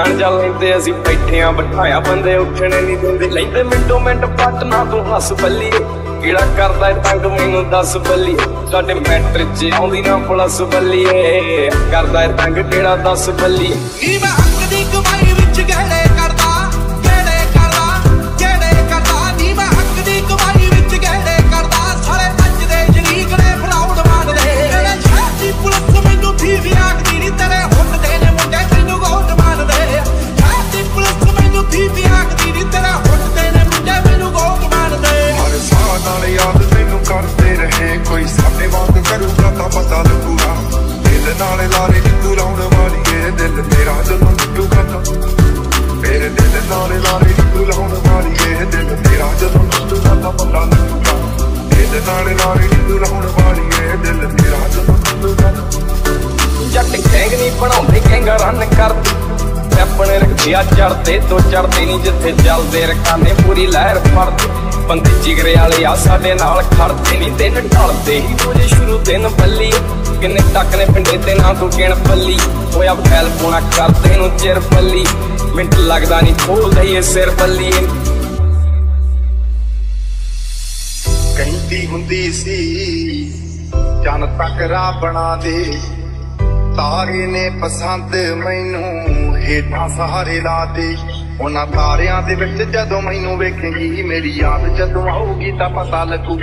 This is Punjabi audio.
ਜਾਣ ਜਾ ਲੈਂਦੇ ਅਸੀਂ ਬੈਠੇ ਆਂ, ਬਿਠਾਇਆ ਬੰਦੇ ਉੱਠਣੇ ਨਹੀਂ ਦਿੰਦੇ। ਲੈਂਦੇ ਮਿੰਟੋ ਮਿੰਟ ਪੱਟ ਨਾ ਤੂੰ ਹੱਸ ਬੱਲੀ ਕਿਹੜਾ ਕਰਦਾ ਏ ਤੰਗ, ਮੈਨੂੰ ਦੱਸ ਬੱਲੀ ਸਾਡੇ ਮੈਟਰ 'ਚ ਆਉਂਦੀ ਨਾ ਪਲਸ ਬੱਲੀਏ। ਕਰਦਾ ਏ ਤੰਗ, ਕਿਹੜਾ ਦੱਸ ਬੱਲੀ ਨੀ ਮੈਂ ਹੱਕ ਦੀ ਕਮਾਈ ਬਣਾਉਂਦੇ ਗੈਂਗਾ ਰਨ ਕਰਦੇ ਆਪਣੇ ਰਖਿਆ ਚੜਦੇ ਤੋਂ ਚੜਦੇ ਨਹੀਂ ਜਿੱਥੇ ਚੱਲਦੇ। ਰਕਾਨੇ ਪੂਰੀ ਲਹਿਰ ਫੜਦੇ ਬੰਦੇ ਜਿਗਰੇ ਵਾਲੇ ਆ ਸਾਡੇ ਨਾਲ ਖੜਦੇ ਨਹੀਂ। ਦਿਨ ਢਲਦੇ ਹੀ ਰੋਜੇ ਸ਼ੁਰੂ ਦਿਨ ਬੱਲੀ। ਕਿੰਨੇ ਤੱਕ ਨੇ ਪਿੰਡੇ ਤੇ ਨਾ ਤੂੰ ਗਿਣ ਪੱਲੀ। ਹੋਇਆ ਫੈਲ ਪੋਣਾ ਕਰਦੇ ਨੂੰ ਚਿਰ ਪੱਲੀ ਮਿੰਟ ਲੱਗਦਾ ਨਹੀਂ ਖੋਲਦਾ ਹੀ ਇਹ ਸਿਰ ਬੱਲੀ। ਕਹਿੰਦੀ ਹੁੰਦੀ ਸੀ ਚੰਨ ਤੱਕ ਰਾਹ ਬਣਾ ਦੇ। ਤਾਰੇ ਨੇ ਪਸੰਦ ਮੈਨੂੰ ਹੇਠਾਂ ਸਹਾਰੇ ਲਾ ਦੇ ਉਹਨਾਂ ਤਾਰਿਆਂ ਦੇ ਵਿੱਚ ਜਦੋਂ ਮੈਨੂੰ ਵੇਖੇਂਗੀ, ਮੇਰੀ ਯਾਦ ਜਦੋਂ ਆਊਗੀ ਤਾਂ ਪਤਾ ਲੱਗੂ।